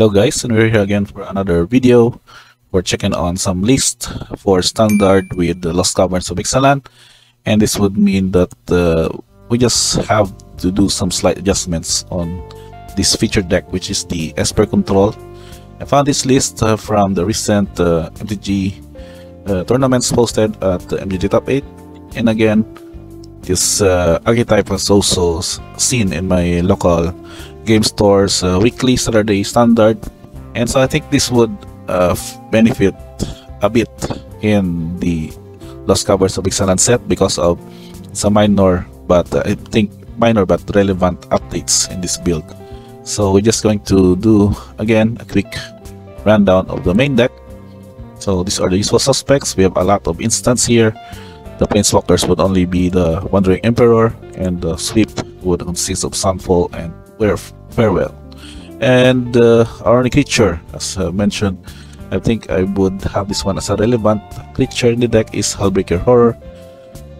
Hello guys and we're here again for another video. We're checking on some list for standard with the Lost Caverns of Ixalan and this would mean that uh, we just have to do some slight adjustments on this feature deck which is the Esper Control. I found this list uh, from the recent uh, MTG uh, tournaments posted at the MTG Top 8 and again this uh, archetype was also seen in my local game stores uh, weekly Saturday standard. And so I think this would uh, benefit a bit in the Lost Caverns of Ixalan set because of some minor but uh, I think minor but relevant updates in this build. So we're just going to do again a quick rundown of the main deck. So these are the usual suspects. We have a lot of instants here. The planeswalkers would only be the Wandering Emperor and the sweep would consist of Sunfall and farewell. And uh, our only creature, as uh, mentioned, I think I would have this one as a relevant creature in the deck is Hullbreaker Horror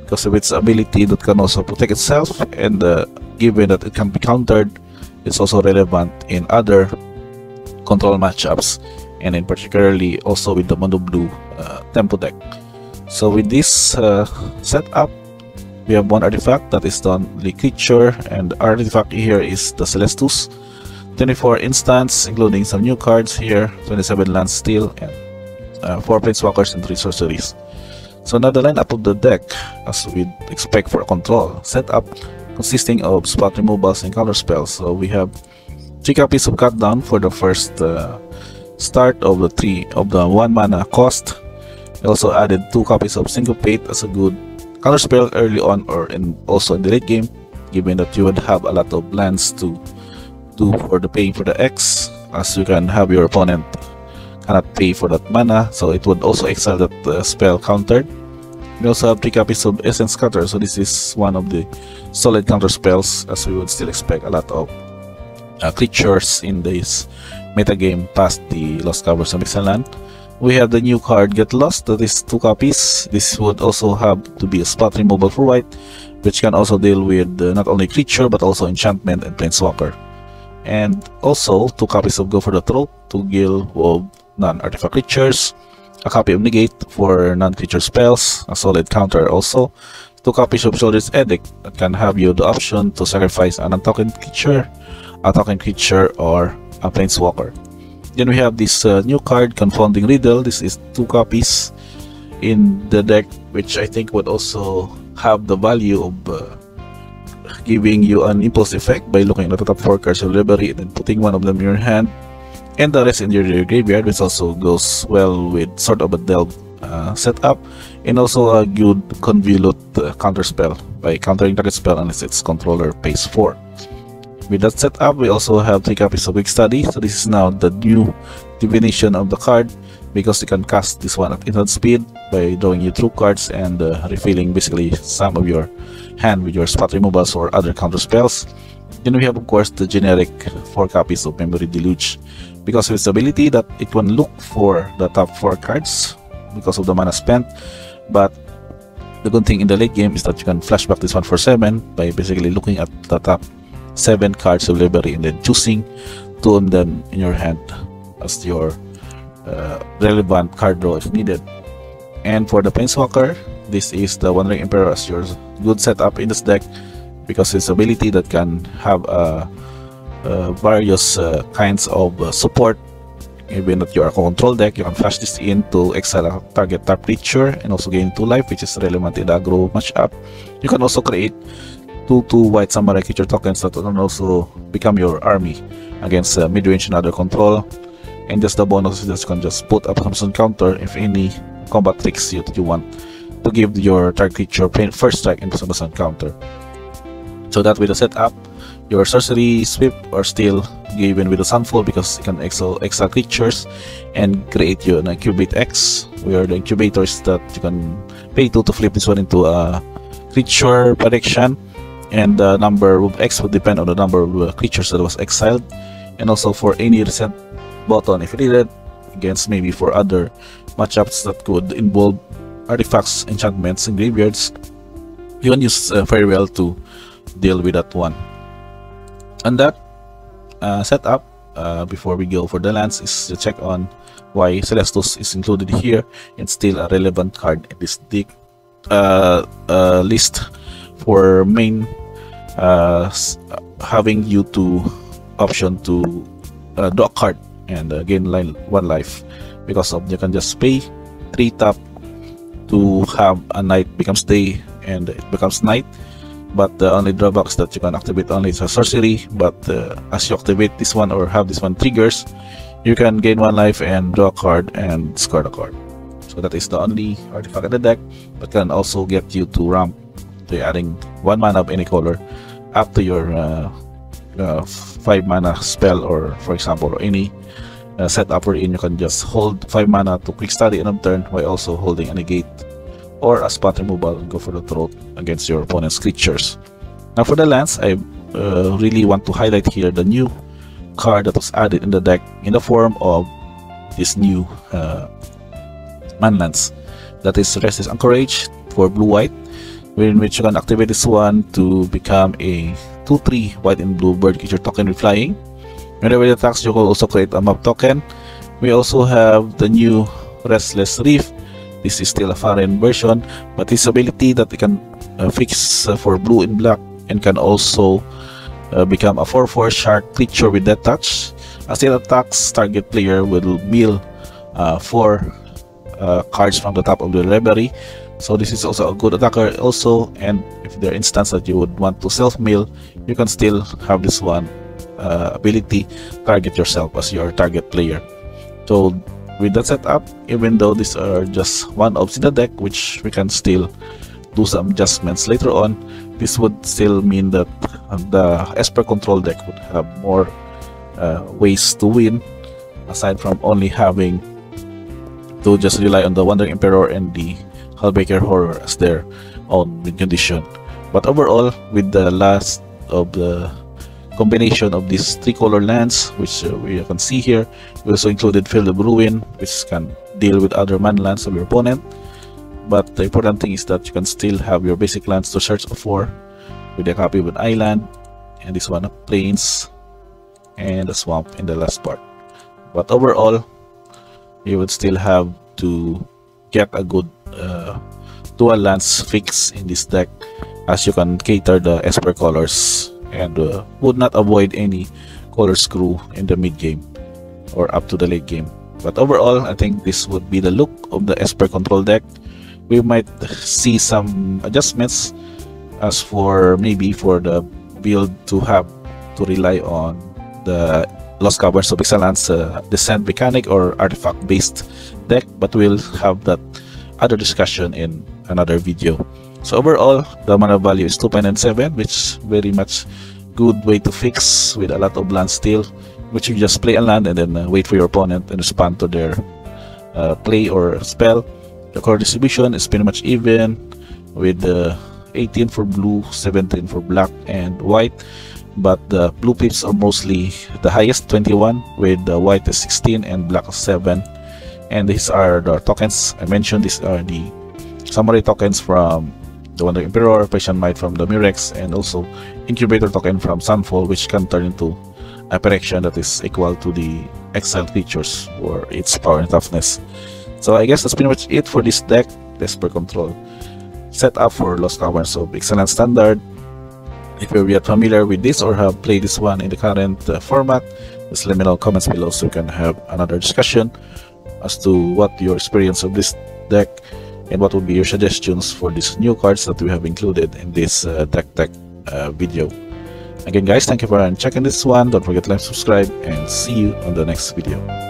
because of its ability that can also protect itself and uh, given that it can be countered, it's also relevant in other control matchups and in particularly also with the Mono Blue uh, Tempo deck. So with this uh, setup, we have one artifact that is the creature and our artifact here is the Celestus. 24 instants including some new cards here 27 land steal and uh, 4 planeswalkers and 3 sorceries. So now the lineup of the deck as we'd expect for control. Setup consisting of spot removals and counter spells. So we have 3 copies of cut down for the first uh, start of the 3 of the 1 mana cost. We also added 2 copies of syncopate as a good counterspell early on or in also in the late game given that you would have a lot of lands to do for the paying for the X as you can have your opponent cannot pay for that mana so it would also exile that uh, spell countered we also have 3 copies of Essence Scatter so this is one of the solid counter spells as we would still expect a lot of uh, creatures in this metagame past the Lost Caverns of Ixalan we have the new card Get Lost, that is two copies. This would also have to be a spot removal for white, which can also deal with uh, not only creature but also enchantment and planeswalker. And also two copies of Go for the Throat to with non-artifact creatures, a copy of Negate for non-creature spells, a solid counter also, two copies of Sheoldred's Edict that can have you the option to sacrifice an untoken creature, a token creature, or a planeswalker. Then we have this uh, new card, Confounding Riddle. This is two copies in the deck, which I think would also have the value of uh, giving you an impulse effect by looking at the top four cards of library and then putting one of them in your hand and the rest in your, your graveyard, which also goes well with sort of a delve uh, setup and also a good convolute uh, counter spell by countering target spell unless its controller pays 4. With that setup, we also have 3 copies of Quick Study. So this is now the new divination of the card because you can cast this one at instant speed by drawing you through cards and uh, refilling basically some of your hand with your spot removals or other counter spells. Then we have of course the generic 4 copies of Memory Deluge because of its ability that it can look for the top 4 cards because of the mana spent but the good thing in the late game is that you can flashback this one for 7 by basically looking at the top seven cards of library and then choosing two of them in your hand as your uh, relevant card draw if needed. And for the Planeswalker, this is the Wandering Emperor as your good setup in this deck because its ability that can have uh, uh, various uh, kinds of uh, support even that you are a control deck, you can flash this in to exile a target tap creature and also gain 2 life which is relevant in the aggro matchup. You can also create two two white samurai creature tokens that can also become your army against uh, mid-range and other control. And just the bonus is that you can just put up some counter if any combat tricks you that you want to give your target creature first strike into some counter. So that with the setup, your sorcery sweep are still given with the sunfall because you can exile extra creatures and create your incubate X where the incubators that you can pay to to flip this one into a creature Phyrexian and the number of X would depend on the number of uh, creatures that was exiled and also for any reset button if needed against maybe for other matchups that could involve artifacts, enchantments, and graveyards you can use uh, farewell to deal with that one. And that uh, setup uh, before we go for the lands is to check on why Celestus is included here and still a relevant card in this deck uh, uh, list for main uh, having you to option to uh, draw a card and uh, gain line one life. Because of you can just pay three tap to have a night becomes day and it becomes night. But the only drawbacks that you can activate only is a sorcery. But uh, as you activate this one or have this one triggers you can gain one life and draw a card and discard a card. So that is the only artifact in the deck but can also get you to ramp to adding one mana of any color up to your uh, uh, five mana spell or for example any uh, setup wherein you can just hold five mana to quick study in a turn while also holding a negate or a spot removal and go for the throat against your opponent's creatures. Now for the lands, I uh, really want to highlight here the new card that was added in the deck in the form of this new uh, manlands. That is Restless Anchorage for blue-white, in which you can activate this one to become a 2-3 white and blue bird creature token with flying. Whenever it attacks, you can also create a map token. We also have the new Restless Reef this is still a foreign version, but this ability that it can uh, fix uh, for blue and black and can also uh, become a 4-4 shark creature with deathtouch. As it attacks, target player will mill uh, 4 uh, cards from the top of the library. So this is also a good attacker also and if there are instances that you would want to self-mill, you can still have this one uh, ability target yourself as your target player. So with that setup even though these are just one of in the deck which we can still do some adjustments later on this would still mean that the Esper control deck would have more uh, ways to win aside from only having to just rely on the Wandering Emperor and the Hullbreaker Horror as their own win condition. But overall with the last of the combination of these three color lands which uh, we can see here we also included Field of Ruin which can deal with other man lands of your opponent. But the important thing is that you can still have your basic lands to search for with a copy of an island and this one of plains and a swamp in the last part. But overall you would still have to get a good dual lands fix in this deck as you can cater the Esper colors and uh, would not avoid any color screw in the mid game or up to the late game. But overall, I think this would be the look of the Esper control deck. We might see some adjustments as for maybe for the build to have to rely on the Lost Caverns of Ixalan's uh, Descent mechanic or artifact based deck, but we'll have that other discussion in another video. So overall, the mana value is 2.97 which very much good way to fix with a lot of land steal which you just play a land and then uh, wait for your opponent and respond to their uh, play or spell. The core distribution is pretty much even with uh, 18 for blue, 17 for black and white but the blue pips are mostly the highest 21 with the white is 16 and black is 7 and these are the tokens I mentioned these are the samurai tokens from the Wonder Emperor, Patient Might from the Murex, and also Incubator token from Sunfall, which can turn into a Phyrexian that is equal to the exiled creatures or its power and toughness. So I guess that's pretty much it for this deck, Esper Control. Set up for Lost Caverns of Ixalan Standard. If you're yet familiar with this or have played this one in the current uh, format, just let me know comments below so we can have another discussion as to what your experience of this deck and what would be your suggestions for these new cards that we have included in this uh, deck tech uh, video. Again guys, thank you for checking this one. Don't forget to like, subscribe, and see you on the next video.